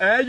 Hey.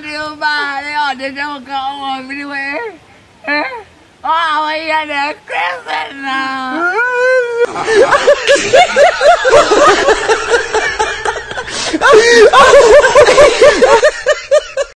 Dios mío, te tengo que go everywhere. Huh? Oh, had a Christmas now.